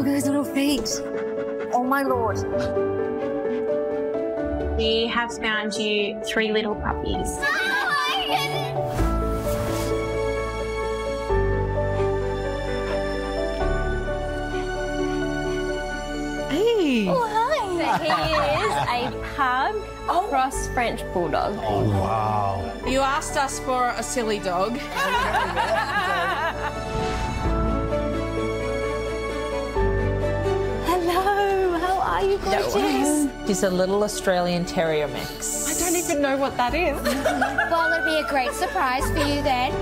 look at those little feet. Oh my lord. We have found you three little puppies. Hey. Oh, hi. He is a pug oh. cross French bulldog. Oh, wow. You asked us for a silly dog. how are you, gorgeous? He's a little Australian Terrier mix. I don't even know what that is. Well, it'll be a great surprise for you then.